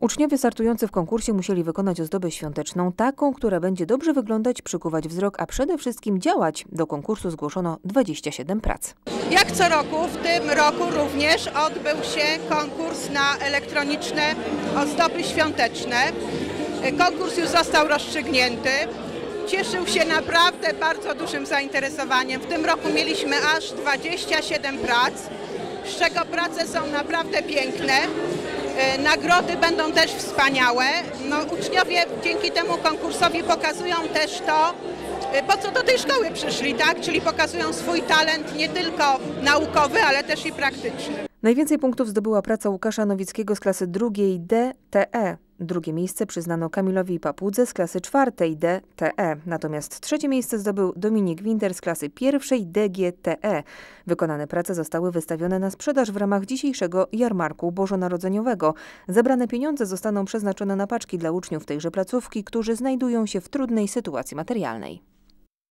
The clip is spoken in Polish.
Uczniowie startujący w konkursie musieli wykonać ozdobę świąteczną, taką, która będzie dobrze wyglądać, przykuwać wzrok, a przede wszystkim działać. Do konkursu zgłoszono 27 prac. Jak co roku, w tym roku również odbył się konkurs na elektroniczne ozdoby świąteczne. Konkurs już został rozstrzygnięty. Cieszył się naprawdę bardzo dużym zainteresowaniem. W tym roku mieliśmy aż 27 prac, z czego prace są naprawdę piękne. E, Nagrody będą też wspaniałe. No, uczniowie dzięki temu konkursowi pokazują też to, e, po co do tej szkoły przyszli, tak? Czyli pokazują swój talent nie tylko naukowy, ale też i praktyczny. Najwięcej punktów zdobyła praca Łukasza Nowickiego z klasy drugiej DTE. Drugie miejsce przyznano Kamilowi Papudze z klasy czwartej DTE. Natomiast trzecie miejsce zdobył Dominik Winter z klasy pierwszej DGTE. Wykonane prace zostały wystawione na sprzedaż w ramach dzisiejszego jarmarku bożonarodzeniowego. Zebrane pieniądze zostaną przeznaczone na paczki dla uczniów tejże placówki, którzy znajdują się w trudnej sytuacji materialnej.